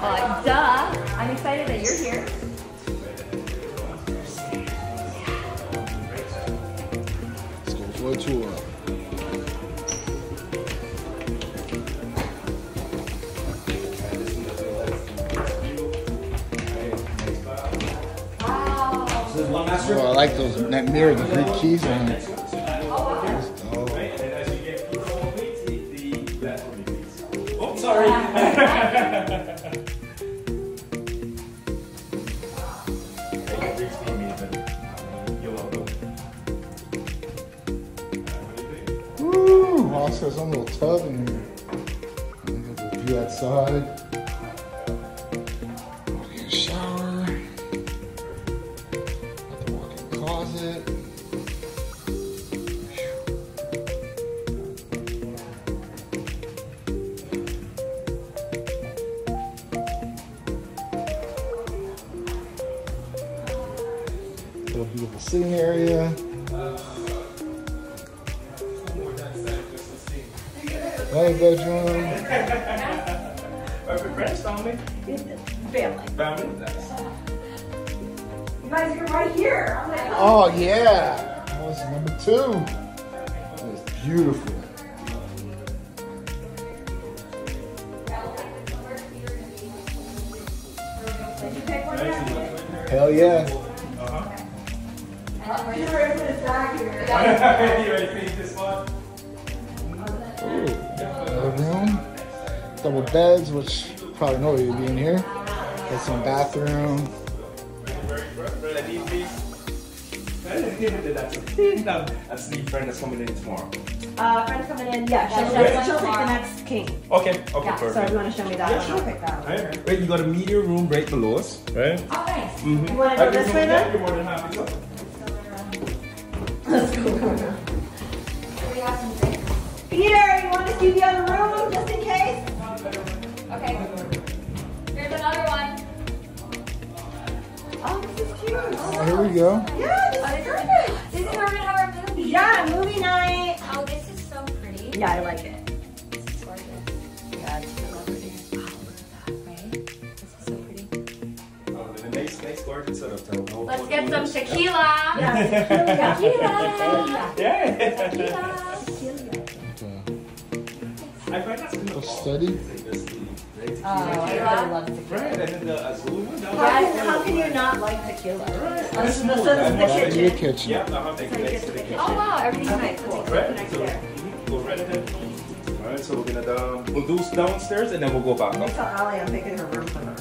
Uh, duh. I'm excited that you're here. Let's go for a tour. Oh, I like those that mirror, the Greek keys on it. Sorry. Woo! Also, has some little tub in here. Look at the view outside. Shower. Got the walk-in closet. Little beautiful sitting area. Another bedroom. Perfect friends, family. Family. Family. You guys are right here. Like, Oh, oh yeah, that was number two. That was beautiful. did you pick one yet? Hell yeah. Peter put his bag here. you ready to finish this one? Ooh, room. Double beds, which probably nobody would be in here. Got some bathroom. That's the friend that's coming in tomorrow. Uh, friend's coming in. Yeah, she'll, Yeah. she'll take the next king. Okay, okay, Yeah, so if you want to show me that Yeah, sure. I'll pick that one. Right. Wait, you got a media room right below us, right? Oh, nice. Mm-hmm. You want to go this way then? You're more than happy to. Let's go. Peter, you want to see the other room just in case? Okay. Here's another one. Oh, this is cute. Oh, here we go. Yeah, Let's get some list. tequila. Yeah, Tequila. Yeah. Tequila. Okay. I find that's kind Go of steady. Oh, I really love tequila. Right, and then the azul one. that How was- can, how can you not like tequila? Right. Oh, this is the, Smooth. so this is the Back to the kitchen. kitchen. Yeah, I'll take it next to the kitchen. Oh wow, everything's nice. Cool. Right, Next so there. go right ahead. All right, so we're gonna um, we'll do downstairs and then we'll go back Let me up. tell Allie I'm making her room for her.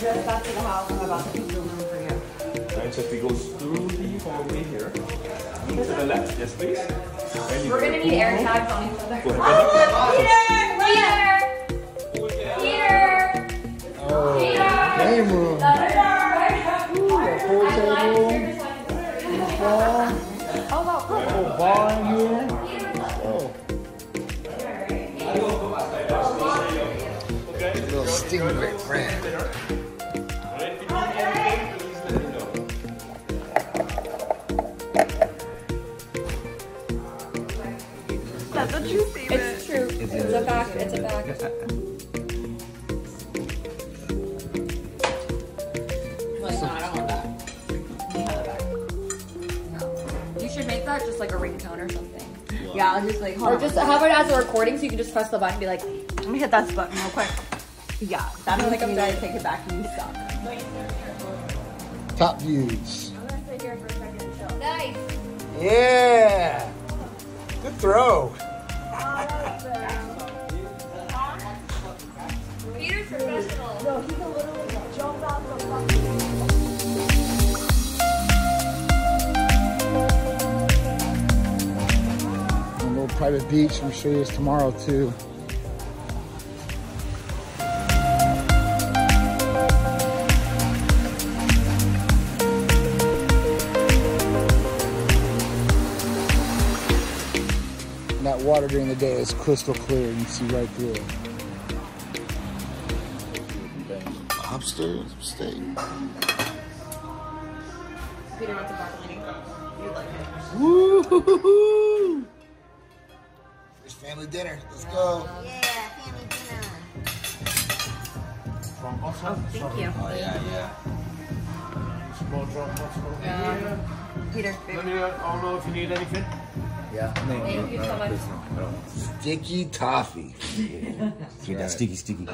Just back to the house. I'm about to make the room for you. All right, so if we go through the hallway here, to the left, yes please. We're gonna need air tags on each other. Go ahead. Oh, Peter! Peter! Oh, Peter! game room. Ooh, a pool I'm glad table. you're here so I can- Bar. Oh, bar in here. Oh. Little stingray bread. A fact. A fact. Like, no, I don't want that. You should make that just like a ringtone or something. Yeah, I'll just like hold Or on. just have it as a recording so you can just press the button and be like, Let me hit that button real quick. Yeah, that means Like like I'm I'm dead. to take it back and you suck. Top views. I'm gonna sit here for a second and chill. Nice. Yeah. Good throw. Professional. A little private beach. We'll show you this tomorrow too. And that water during the day is crystal clear. You can see right through it. Upstairs, stay. Peter wants a balcony. You'd like it. Woo! family dinner. Let's go. Yeah, family dinner. From Oh, thank you. Oh yeah, yeah. Small drop, what's going? Yeah. Peter, Let me uh, know, I'll know if you need anything. Yeah. Thank you so much. Sticky toffee. Get that sticky, sticky.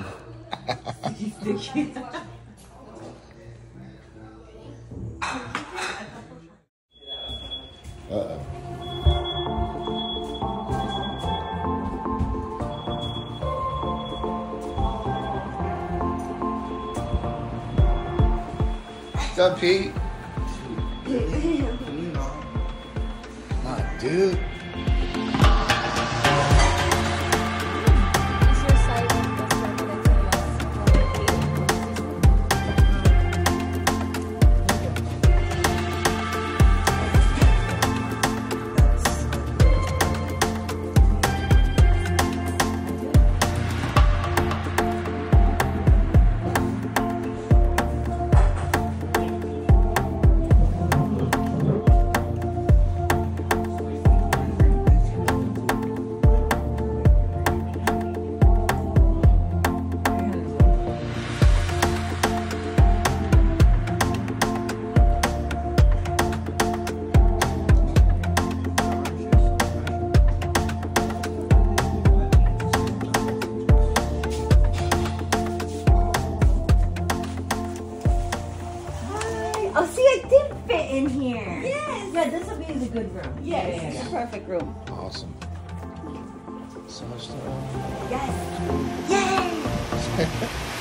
What's up, Pete? On, dude. Yes, yeah, it's the perfect room. Awesome. So much stuff. Yes. Yay!